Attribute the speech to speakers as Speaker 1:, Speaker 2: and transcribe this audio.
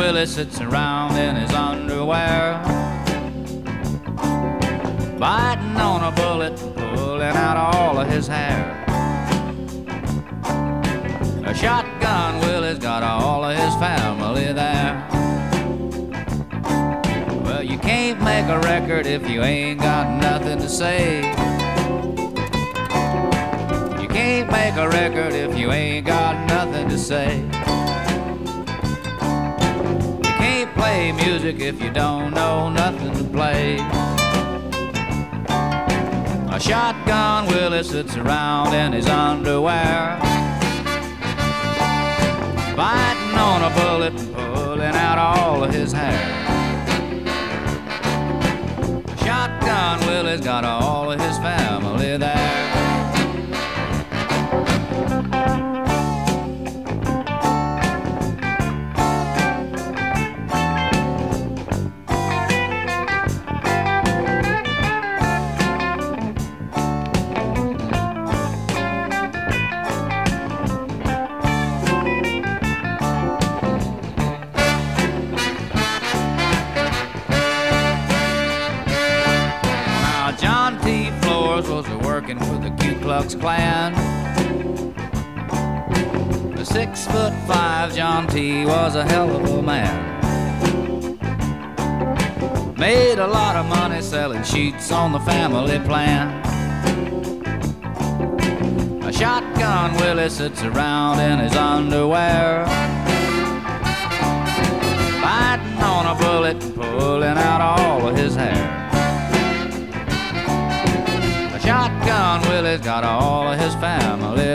Speaker 1: Willie sits around in his underwear, biting on a bullet, pulling out all of his hair. A shotgun Willie's got all of his family there. Well, you can't make a record if you ain't got nothing to say. You can't make a record if you ain't got nothing to say. Play music if you don't know nothing to play. A shotgun Willie sits around in his underwear, biting on a bullet, and pulling out all of his hair. Shotgun Willie's got all of his family working for the Ku Klux Klan. The six foot five John T. was a hell of a man. Made a lot of money selling sheets on the family plan. A shotgun Willie sits around in his underwear. Biting on a bullet, pulling out all of his hair. Shotgun Willie's got all of his family.